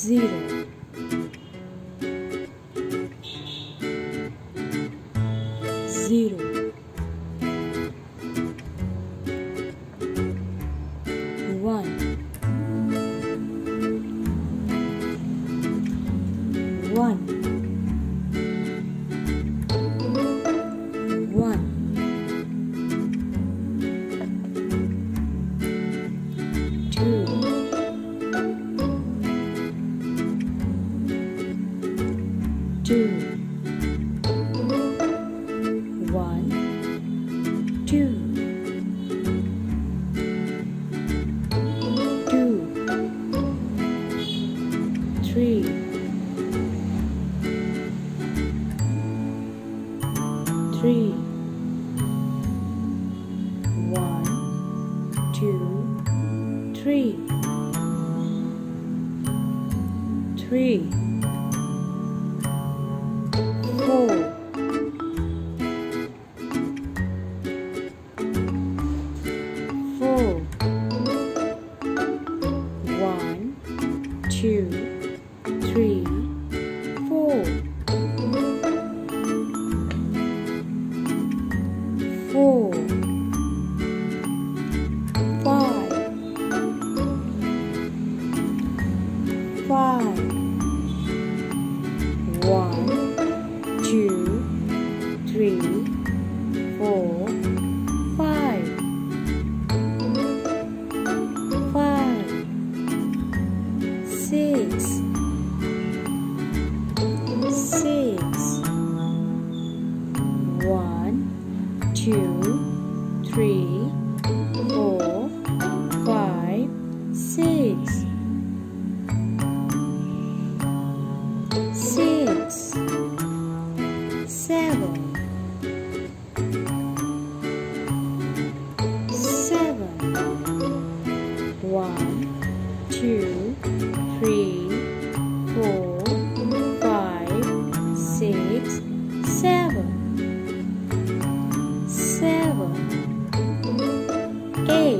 zero. Zero. One. One two three. Three. Four. Four. One two five one two three four five five six six one two three one two three four five six seven. Seven. Eight